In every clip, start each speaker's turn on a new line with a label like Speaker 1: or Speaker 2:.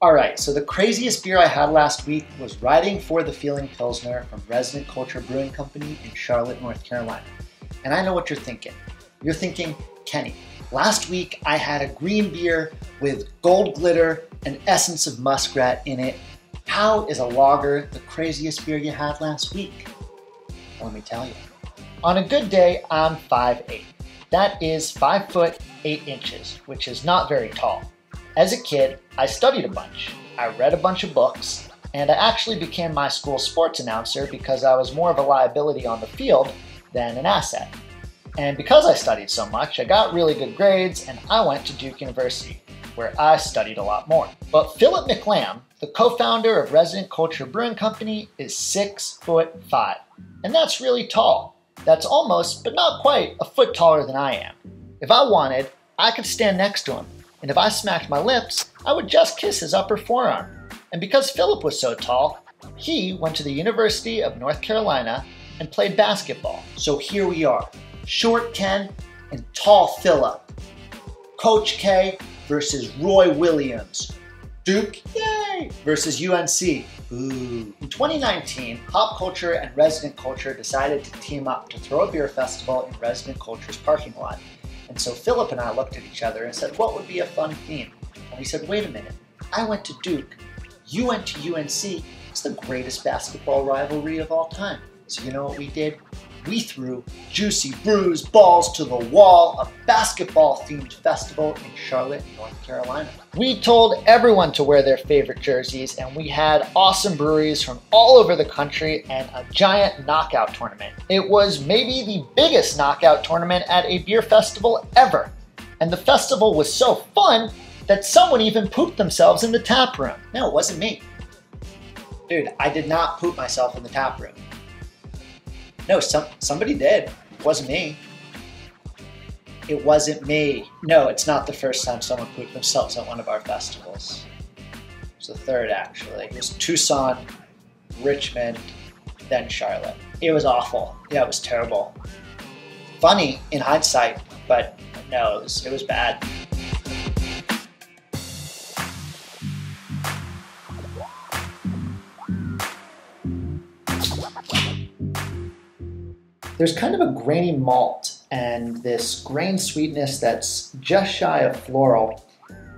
Speaker 1: All right, so the craziest beer I had last week was Riding for the Feeling Pilsner from Resident Culture Brewing Company in Charlotte, North Carolina. And I know what you're thinking. You're thinking, Kenny, last week I had a green beer with gold glitter and essence of muskrat in it. How is a lager the craziest beer you had last week? Let me tell you. On a good day, I'm 5'8". That is 5 foot 8 inches, which is not very tall. As a kid, I studied a bunch. I read a bunch of books, and I actually became my school sports announcer because I was more of a liability on the field than an asset. And because I studied so much, I got really good grades and I went to Duke University, where I studied a lot more. But Phillip McLamb, the co-founder of Resident Culture Brewing Company, is six foot five. And that's really tall. That's almost, but not quite, a foot taller than I am. If I wanted, I could stand next to him and if I smacked my lips, I would just kiss his upper forearm. And because Phillip was so tall, he went to the University of North Carolina and played basketball. So here we are, short Ken and tall Phillip. Coach K versus Roy Williams. Duke, yay, versus UNC. Ooh. In 2019, Hop Culture and Resident Culture decided to team up to throw a beer festival in Resident Culture's parking lot. And so Phillip and I looked at each other and said, what would be a fun theme? And we said, wait a minute, I went to Duke, you went to UNC, it's the greatest basketball rivalry of all time. So you know what we did? we threw Juicy Brews Balls to the Wall, a basketball themed festival in Charlotte, North Carolina. We told everyone to wear their favorite jerseys, and we had awesome breweries from all over the country and a giant knockout tournament. It was maybe the biggest knockout tournament at a beer festival ever. And the festival was so fun that someone even pooped themselves in the tap room. No, it wasn't me. Dude, I did not poop myself in the tap room. No, some somebody did. It wasn't me. It wasn't me. No, it's not the first time someone pooped themselves at one of our festivals. It was the third, actually. It was Tucson, Richmond, then Charlotte. It was awful. Yeah, it was terrible. Funny in hindsight, but no, it was, it was bad. There's kind of a grainy malt and this grain sweetness that's just shy of floral.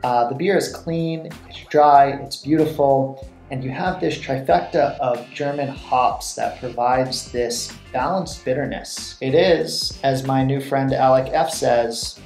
Speaker 1: Uh, the beer is clean, it's dry, it's beautiful, and you have this trifecta of German hops that provides this balanced bitterness. It is, as my new friend Alec F says,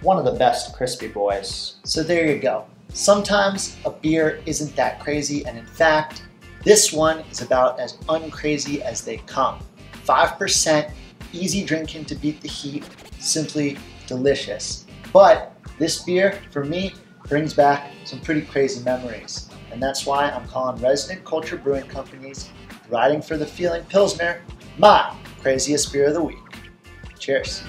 Speaker 1: one of the best crispy boys. So there you go. Sometimes a beer isn't that crazy, and in fact, this one is about as uncrazy as they come. 5%, easy drinking to beat the heat, simply delicious. But this beer, for me, brings back some pretty crazy memories. And that's why I'm calling Resident Culture Brewing Company's Riding for the Feeling Pilsner my craziest beer of the week. Cheers.